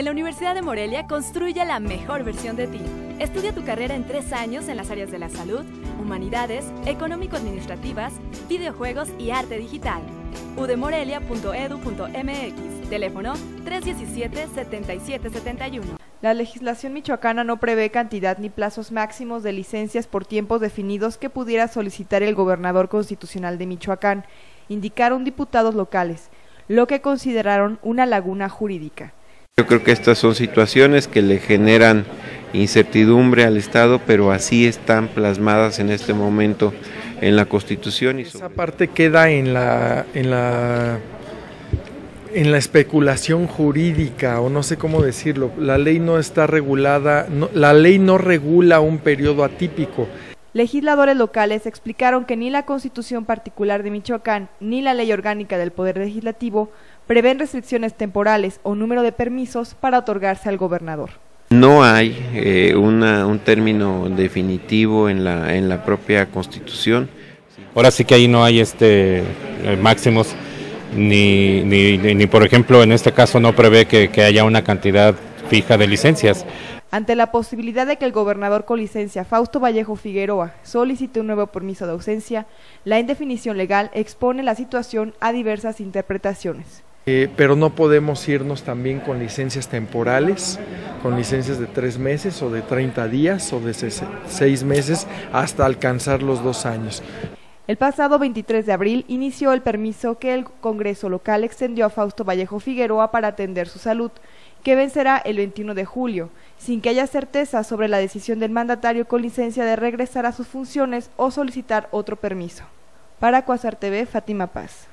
En la Universidad de Morelia construye la mejor versión de ti. Estudia tu carrera en tres años en las áreas de la salud, humanidades, económico-administrativas, videojuegos y arte digital. udemorelia.edu.mx, teléfono 317-7771. La legislación michoacana no prevé cantidad ni plazos máximos de licencias por tiempos definidos que pudiera solicitar el gobernador constitucional de Michoacán, indicaron diputados locales, lo que consideraron una laguna jurídica. Yo creo que estas son situaciones que le generan incertidumbre al Estado, pero así están plasmadas en este momento en la Constitución. Y Esa parte queda en la, en la en la especulación jurídica o no sé cómo decirlo. La ley no está regulada, la ley no regula un periodo atípico. Legisladores locales explicaron que ni la Constitución particular de Michoacán ni la Ley Orgánica del Poder Legislativo prevén restricciones temporales o número de permisos para otorgarse al gobernador. No hay eh, un término definitivo en la, en la propia Constitución. Ahora sí que ahí no hay este eh, máximos, ni, ni, ni, por ejemplo en este caso no prevé que, que haya una cantidad fija de licencias. Ante la posibilidad de que el gobernador con licencia Fausto Vallejo Figueroa solicite un nuevo permiso de ausencia, la indefinición legal expone la situación a diversas interpretaciones. Eh, pero no podemos irnos también con licencias temporales, con licencias de tres meses o de 30 días o de seis meses hasta alcanzar los dos años. El pasado 23 de abril inició el permiso que el Congreso local extendió a Fausto Vallejo Figueroa para atender su salud, que vencerá el 21 de julio, sin que haya certeza sobre la decisión del mandatario con licencia de regresar a sus funciones o solicitar otro permiso. Para Cuasar TV, Fátima Paz.